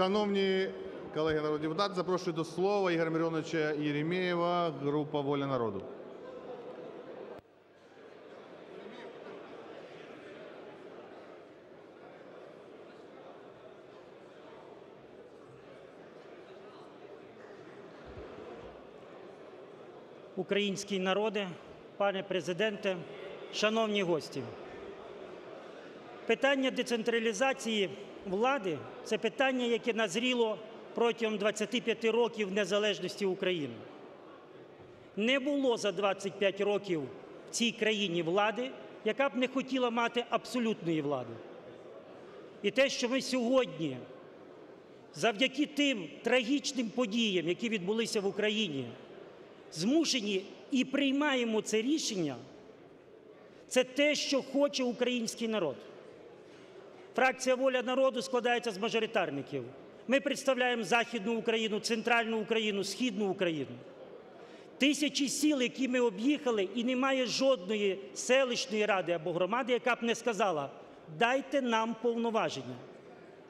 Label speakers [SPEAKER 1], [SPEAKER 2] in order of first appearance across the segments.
[SPEAKER 1] Шановні колеги народні депутати, запрошую до слова Ігоря Мироновича Єремєєва, група "Воля народу".
[SPEAKER 2] Український народе, пане Президенте, шановні гості. Питання децентралізації влади – це питання, яке назріло протягом 25 років незалежності України. Не було за 25 років в цій країні влади, яка б не хотіла мати абсолютної влади. І те, що ми сьогодні завдяки тим трагічним подіям, які відбулися в Україні, змушені і приймаємо це рішення, це те, що хоче український народ. Фракція Воля народу складається з мажоритарників. Ми представляємо Західну Україну, Центральну Україну, Східну Україну. Тисячі сіл, які ми об'їхали, і немає жодної селищної ради або громади, яка б не сказала: дайте нам повноваження.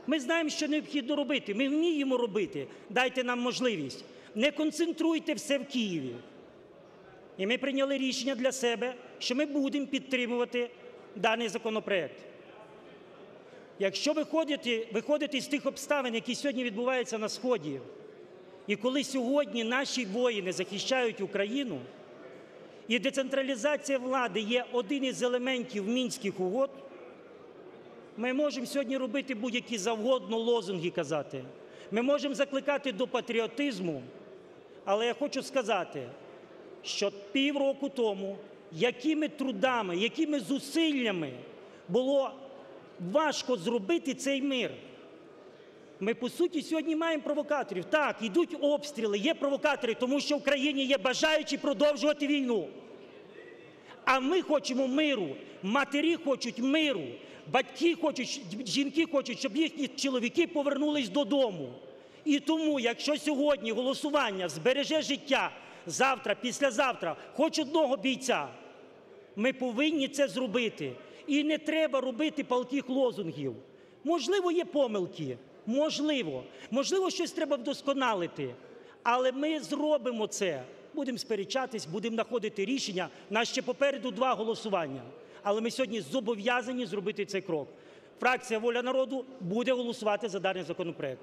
[SPEAKER 2] Ми знаємо, що необхідно робити. Ми вміємо робити. Дайте нам можливість. Не концентруйте все в Києві. І ми прийняли рішення для себе, що ми будемо підтримувати даний законопроект. Якщо виходити, виходити з тих обставин, які сьогодні відбуваються на Сході, і коли сьогодні наші воїни захищають Україну, і децентралізація влади є один із елементів мінських угод, ми можемо сьогодні робити будь-які завгодно лозунги казати. Ми можемо закликати до патріотизму, але я хочу сказати, що півроку тому, якими трудами, якими зусиллями було важко зробити цей мир. Ми, по суті, сьогодні маємо провокаторів. Так, йдуть обстріли, є провокатори, тому що в країні є бажаючі продовжувати війну. А ми хочемо миру, матері хочуть миру, батьки хочуть, жінки хочуть, щоб їхні чоловіки повернулись додому. І тому, якщо сьогодні голосування збереже життя завтра, післязавтра, хоч одного бійця, ми повинні це зробити. І не треба робити палких лозунгів. Можливо, є помилки, можливо, можливо, щось треба вдосконалити, але ми зробимо це. Будемо сперечатись, будемо знаходити рішення. Нас ще попереду два голосування. Але ми сьогодні зобов'язані зробити цей крок. Фракція Воля народу буде голосувати за даний законопроект.